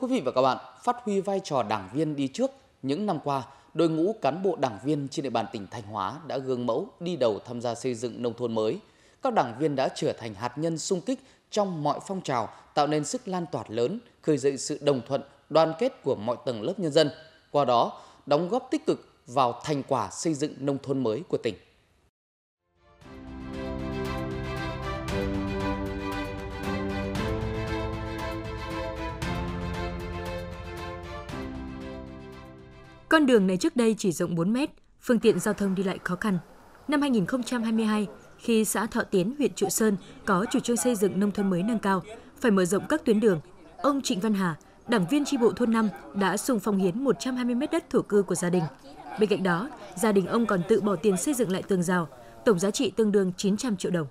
Quý vị và các bạn, phát huy vai trò đảng viên đi trước, những năm qua, đội ngũ cán bộ đảng viên trên địa bàn tỉnh Thanh Hóa đã gương mẫu đi đầu tham gia xây dựng nông thôn mới. Các đảng viên đã trở thành hạt nhân sung kích trong mọi phong trào, tạo nên sức lan tỏa lớn, khơi dậy sự đồng thuận, đoàn kết của mọi tầng lớp nhân dân. Qua đó, đóng góp tích cực vào thành quả xây dựng nông thôn mới của tỉnh. Con đường này trước đây chỉ rộng 4 mét, phương tiện giao thông đi lại khó khăn. Năm 2022, khi xã Thọ Tiến, huyện Trụ Sơn có chủ trương xây dựng nông thôn mới nâng cao, phải mở rộng các tuyến đường, ông Trịnh Văn Hà, đảng viên tri bộ thôn 5 đã sung phong hiến 120 mét đất thổ cư của gia đình. Bên cạnh đó, gia đình ông còn tự bỏ tiền xây dựng lại tường rào, tổng giá trị tương đương 900 triệu đồng.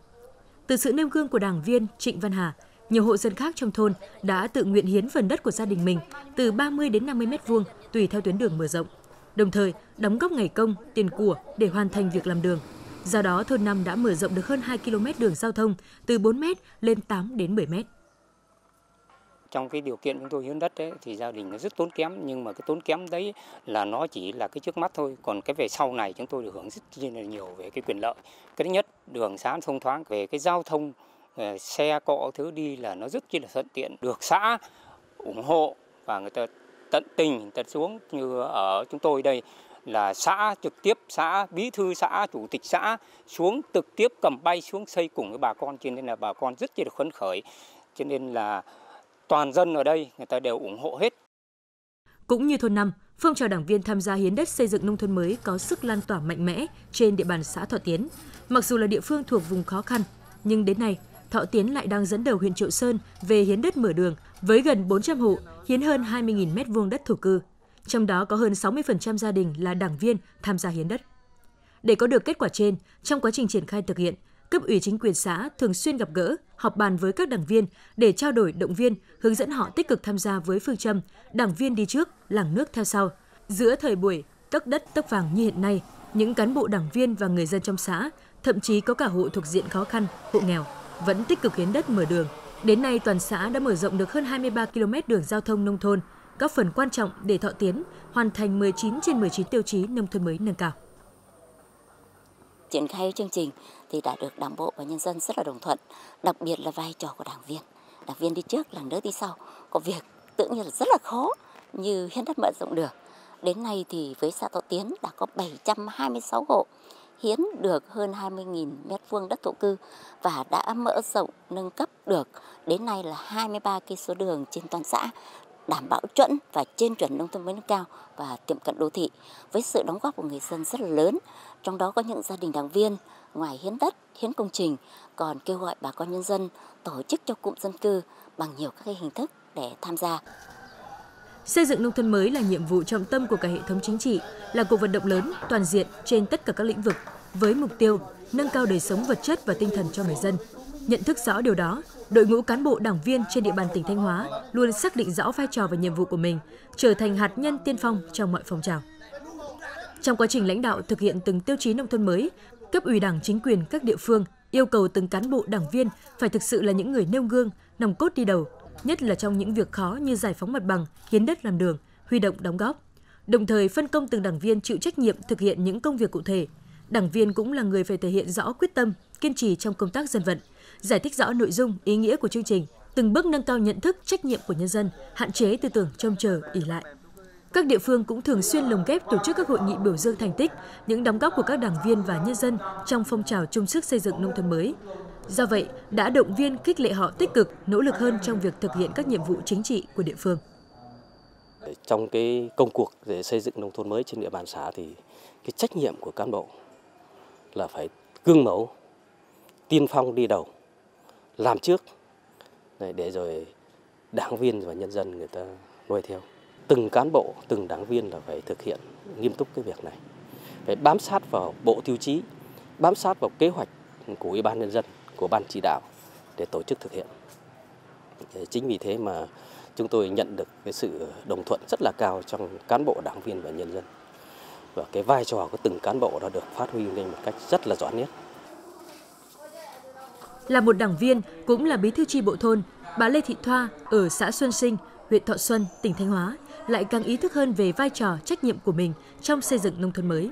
Từ sự nêu gương của đảng viên Trịnh Văn Hà, nhiều hộ dân khác trong thôn đã tự nguyện hiến phần đất của gia đình mình từ 30 đến 50 mét vuông tùy theo tuyến đường mở rộng. Đồng thời, đóng góp ngày công, tiền của để hoàn thành việc làm đường. Do đó, thôn 5 đã mở rộng được hơn 2 km đường giao thông từ 4 mét lên 8 đến 10 mét trong cái điều kiện chúng tôi hiến đất ấy, thì gia đình nó rất tốn kém nhưng mà cái tốn kém đấy là nó chỉ là cái trước mắt thôi còn cái về sau này chúng tôi được hưởng rất là nhiều về cái quyền lợi cái thứ nhất đường xá thông thoáng về cái giao thông Ờ, xe cộ thứ đi là nó rất chi là thuận tiện được xã ủng hộ và người ta tận tình người ta xuống như ở chúng tôi đây là xã trực tiếp xã bí thư xã chủ tịch xã xuống trực tiếp cầm bay xuống xây cùng với bà con cho nên là bà con rất chi là phấn khởi cho nên là toàn dân ở đây người ta đều ủng hộ hết. Cũng như thôn năm, phong trào đảng viên tham gia hiến đất xây dựng nông thôn mới có sức lan tỏa mạnh mẽ trên địa bàn xã Thọ Tiến. Mặc dù là địa phương thuộc vùng khó khăn, nhưng đến nay, Thọ Tiến lại đang dẫn đầu huyện Triệu Sơn về hiến đất mở đường với gần 400 hộ, hiến hơn 20.000 mét vuông đất thổ cư. Trong đó có hơn 60% gia đình là đảng viên tham gia hiến đất. Để có được kết quả trên, trong quá trình triển khai thực hiện, cấp ủy chính quyền xã thường xuyên gặp gỡ, họp bàn với các đảng viên để trao đổi động viên, hướng dẫn họ tích cực tham gia với phương châm đảng viên đi trước, làng nước theo sau. Giữa thời buổi tấc đất tấc vàng như hiện nay, những cán bộ đảng viên và người dân trong xã, thậm chí có cả hộ thuộc diện khó khăn, hộ nghèo, vẫn tích cực hiến đất mở đường. Đến nay, toàn xã đã mở rộng được hơn 23 km đường giao thông nông thôn, góp phần quan trọng để Thọ Tiến hoàn thành 19 trên 19 tiêu chí nông thôn mới nâng cao triển khai chương trình thì đã được đảng bộ và nhân dân rất là đồng thuận, đặc biệt là vai trò của đảng viên. Đảng viên đi trước, làng nước đi sau. Có việc tự nhiên là rất là khó như hiến đất mở rộng được. Đến nay thì với xã Thọ Tiến đã có 726 hộ hiến được hơn 20.000 mét vuông đất thổ cư và đã mở rộng, nâng cấp được đến nay là 23 cây số đường trên toàn xã, đảm bảo chuẩn và trên chuẩn nông thôn mới nâng cao và tiệm cận đô thị. Với sự đóng góp của người dân rất là lớn, trong đó có những gia đình đảng viên, ngoài hiến đất, hiến công trình, còn kêu gọi bà con nhân dân tổ chức cho cụm dân cư bằng nhiều các hình thức để tham gia. Xây dựng nông thôn mới là nhiệm vụ trọng tâm của cả hệ thống chính trị, là cuộc vận động lớn, toàn diện trên tất cả các lĩnh vực, với mục tiêu nâng cao đời sống vật chất và tinh thần cho người dân. Nhận thức rõ điều đó, đội ngũ cán bộ đảng viên trên địa bàn tỉnh Thanh Hóa luôn xác định rõ vai trò và nhiệm vụ của mình, trở thành hạt nhân tiên phong trong mọi phong trào. Trong quá trình lãnh đạo thực hiện từng tiêu chí nông thôn mới, cấp ủy đảng chính quyền các địa phương yêu cầu từng cán bộ đảng viên phải thực sự là những người nêu gương, nòng cốt đi đầu, nhất là trong những việc khó như giải phóng mặt bằng, hiến đất làm đường, huy động đóng góp. Đồng thời phân công từng đảng viên chịu trách nhiệm thực hiện những công việc cụ thể. Đảng viên cũng là người phải thể hiện rõ quyết tâm, kiên trì trong công tác dân vận, giải thích rõ nội dung, ý nghĩa của chương trình, từng bước nâng cao nhận thức, trách nhiệm của nhân dân, hạn chế tư tưởng trông chờ, ỉ lại. Các địa phương cũng thường xuyên lồng ghép tổ chức các hội nghị biểu dương thành tích, những đóng góp của các đảng viên và nhân dân trong phong trào chung sức xây dựng nông thôn mới. Do vậy, đã động viên khích lệ họ tích cực, nỗ lực hơn trong việc thực hiện các nhiệm vụ chính trị của địa phương. Trong cái công cuộc để xây dựng nông thôn mới trên địa bàn xã thì cái trách nhiệm của cán bộ là phải gương mẫu, tiên phong đi đầu, làm trước để rồi đảng viên và nhân dân người ta noi theo từng cán bộ, từng đảng viên là phải thực hiện nghiêm túc cái việc này. Phải bám sát vào bộ tiêu chí, bám sát vào kế hoạch của Ủy ban nhân dân, của ban chỉ đạo để tổ chức thực hiện. Chính vì thế mà chúng tôi nhận được cái sự đồng thuận rất là cao trong cán bộ, đảng viên và nhân dân. Và cái vai trò của từng cán bộ đã được phát huy lên một cách rất là rõ nét. Là một đảng viên, cũng là bí thư tri bộ thôn, bà Lê Thị Thoa ở xã Xuân Sinh huyện Thọ Xuân, tỉnh Thanh Hóa lại càng ý thức hơn về vai trò trách nhiệm của mình trong xây dựng nông thôn mới.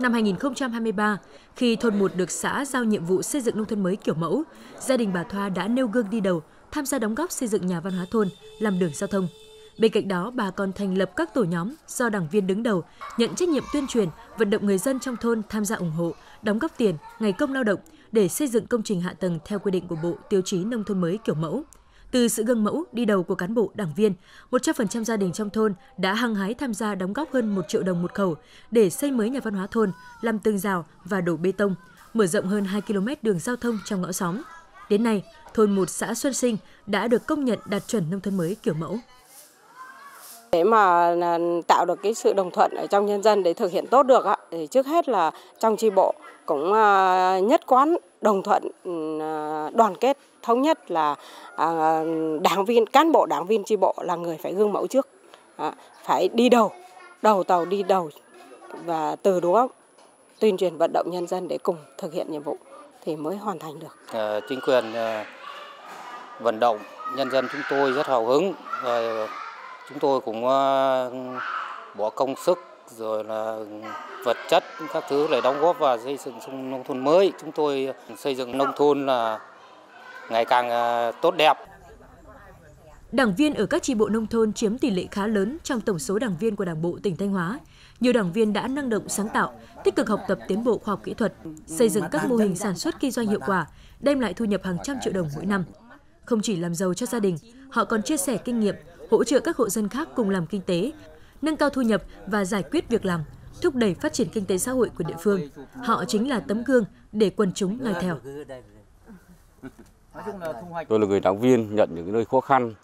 Năm 2023, khi thôn 1 được xã giao nhiệm vụ xây dựng nông thôn mới kiểu mẫu, gia đình bà Thoa đã nêu gương đi đầu, tham gia đóng góp xây dựng nhà văn hóa thôn, làm đường giao thông. Bên cạnh đó, bà còn thành lập các tổ nhóm do đảng viên đứng đầu, nhận trách nhiệm tuyên truyền, vận động người dân trong thôn tham gia ủng hộ, đóng góp tiền, ngày công lao động để xây dựng công trình hạ tầng theo quy định của Bộ Tiêu chí Nông thôn mới kiểu mẫu. Từ sự gương mẫu đi đầu của cán bộ, đảng viên, 100% gia đình trong thôn đã hăng hái tham gia đóng góp hơn 1 triệu đồng một khẩu để xây mới nhà văn hóa thôn, làm tường rào và đổ bê tông, mở rộng hơn 2 km đường giao thông trong ngõ xóm. Đến nay, thôn 1 xã Xuân Sinh đã được công nhận đạt chuẩn nông thôn mới kiểu mẫu. Để mà à, tạo được cái sự đồng thuận ở trong nhân dân để thực hiện tốt được thì trước hết là trong tri bộ cũng à, nhất quán đồng thuận ừ, à, đoàn kết thống nhất là à, đảng viên cán bộ đảng viên tri bộ là người phải gương mẫu trước phải đi đầu đầu tàu đi đầu và từ đó tuyên truyền vận động nhân dân để cùng thực hiện nhiệm vụ thì mới hoàn thành được. À, chính quyền ờ, vận động nhân dân chúng tôi rất hào hứng và chúng tôi cũng ờ, bỏ công sức rồi là vật chất các thứ để đóng góp vào xây dựng nông thôn mới. Chúng tôi xây dựng nông thôn là ngày càng ờ, tốt đẹp. Đảng viên ở các tri bộ nông thôn chiếm tỷ lệ khá lớn trong tổng số đảng viên của Đảng bộ tỉnh Thanh Hóa. Nhiều đảng viên đã năng động sáng tạo, tích cực học tập tiến bộ khoa học kỹ thuật, xây dựng các mô hình sản xuất kinh doanh hiệu quả, đem lại thu nhập hàng trăm triệu đồng mỗi năm. Không chỉ làm giàu cho gia đình, họ còn chia sẻ kinh nghiệm, hỗ trợ các hộ dân khác cùng làm kinh tế, nâng cao thu nhập và giải quyết việc làm, thúc đẩy phát triển kinh tế xã hội của địa phương. Họ chính là tấm gương để quần chúng noi theo. Tôi là người đảng viên nhận những nơi khó khăn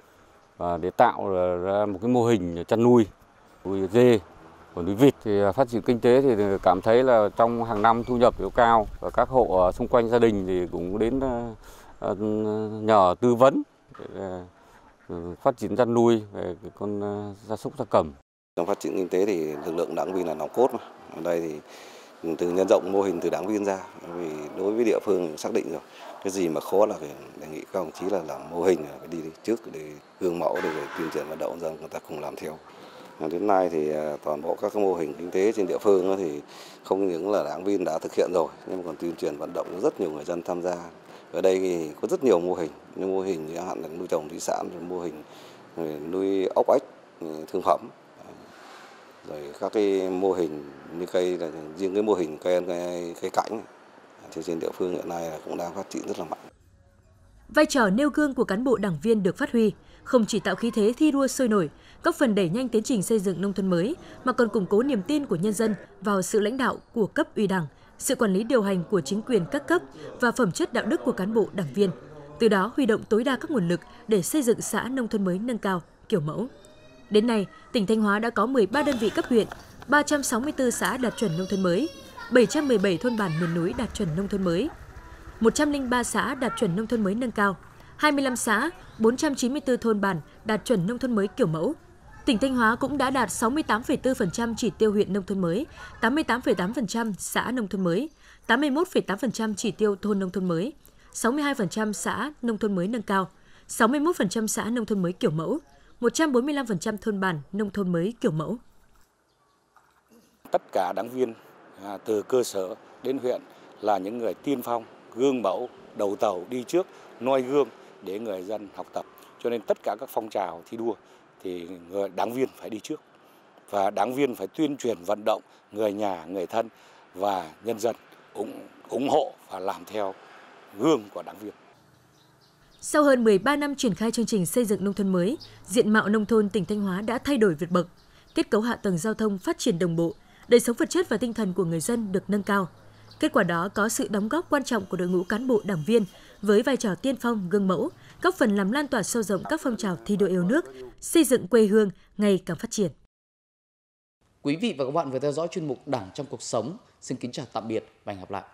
và để tạo ra một cái mô hình chăn nuôi nuôi dê của nuôi vịt thì phát triển kinh tế thì cảm thấy là trong hàng năm thu nhập đều cao và các hộ xung quanh gia đình thì cũng đến ờ, ờ, nhờ tư vấn để ờ, phát triển chăn nuôi về con gia súc gia cầm. Trong phát triển kinh tế thì lực lượng đảng viên là nòng cốt mà. Ở đây thì từ nhân rộng mô hình từ đảng viên ra vì đối với địa phương xác định rồi cái gì mà khó là phải đề nghị các đồng chí là làm mô hình phải đi trước để gương mẫu để tuyên truyền vận động dân người ta cùng làm theo. Đến nay thì à, toàn bộ các mô hình kinh tế trên địa phương thì không những là đảng viên đã thực hiện rồi nhưng còn tuyên truyền vận động rất nhiều người dân tham gia. Ở đây thì có rất nhiều mô hình như mô hình như hạn là nuôi trồng thủy sản mô hình nuôi ốc ếch thương phẩm. Rồi các cái mô hình như cây là riêng cái mô hình cây cây, cây cảnh thì trên địa phương hiện nay cũng đang phát triển rất là mạnh. Vai trò nêu gương của cán bộ đảng viên được phát huy, không chỉ tạo khí thế thi đua sôi nổi, góp phần đẩy nhanh tiến trình xây dựng nông thôn mới, mà còn củng cố niềm tin của nhân dân vào sự lãnh đạo của cấp ủy đảng, sự quản lý điều hành của chính quyền các cấp và phẩm chất đạo đức của cán bộ đảng viên. Từ đó huy động tối đa các nguồn lực để xây dựng xã nông thôn mới nâng cao, kiểu mẫu. Đến nay, tỉnh Thanh Hóa đã có 13 đơn vị cấp huyện, 364 xã đạt chuẩn nông thôn mới, 717 thôn bản miền núi đạt chuẩn nông thôn mới, 103 xã đạt chuẩn nông thôn mới nâng cao, 25 xã, 494 thôn bản đạt chuẩn nông thôn mới kiểu mẫu. Tỉnh Thanh Hóa cũng đã đạt 68,4% chỉ tiêu huyện nông thôn mới, 88,8% xã nông thôn mới, 81,8% chỉ tiêu thôn nông thôn mới, 62% xã nông thôn mới nâng cao, 61% xã nông thôn mới kiểu mẫu, 145% thôn bản nông thôn mới kiểu mẫu. Tất cả đảng viên À, từ cơ sở đến huyện là những người tiên phong, gương mẫu, đầu tàu đi trước, noi gương để người dân học tập. Cho nên tất cả các phong trào thi đua thì người đảng viên phải đi trước và đảng viên phải tuyên truyền vận động người nhà, người thân và nhân dân ủng ủng hộ và làm theo gương của đảng viên. Sau hơn 13 năm triển khai chương trình xây dựng nông thôn mới, diện mạo nông thôn tỉnh Thanh Hóa đã thay đổi vượt bậc. Kết cấu hạ tầng giao thông phát triển đồng bộ, đời sống vật chất và tinh thần của người dân được nâng cao. Kết quả đó có sự đóng góp quan trọng của đội ngũ cán bộ đảng viên với vai trò tiên phong, gương mẫu, góp phần làm lan tỏa sâu rộng các phong trào thi đua yêu nước, xây dựng quê hương ngày càng phát triển. Quý vị và các bạn vừa theo dõi chuyên mục Đảng trong cuộc sống. Xin kính chào tạm biệt và hẹn gặp lại.